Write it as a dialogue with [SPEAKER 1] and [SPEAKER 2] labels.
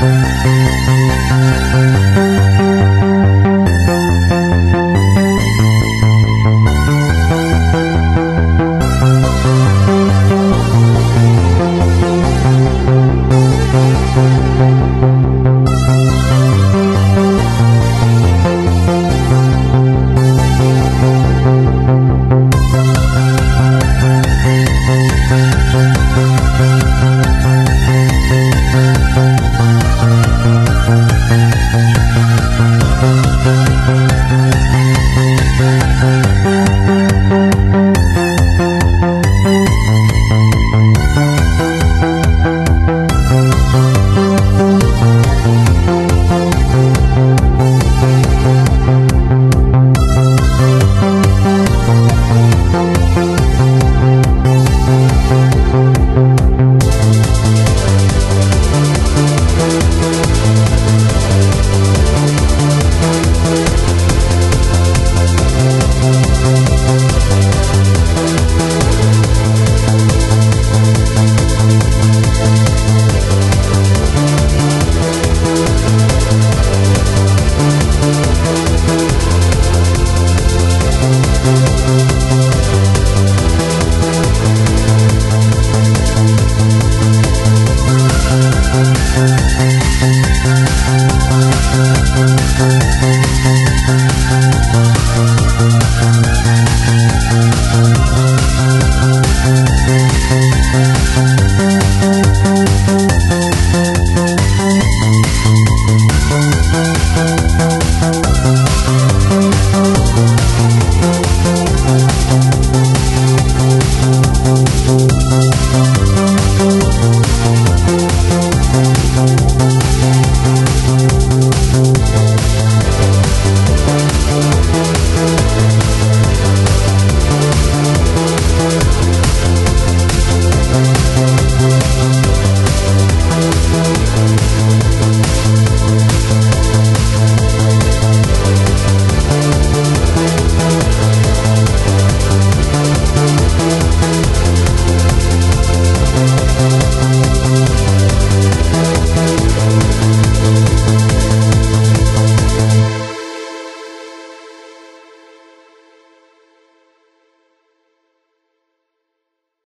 [SPEAKER 1] Música Thank Thank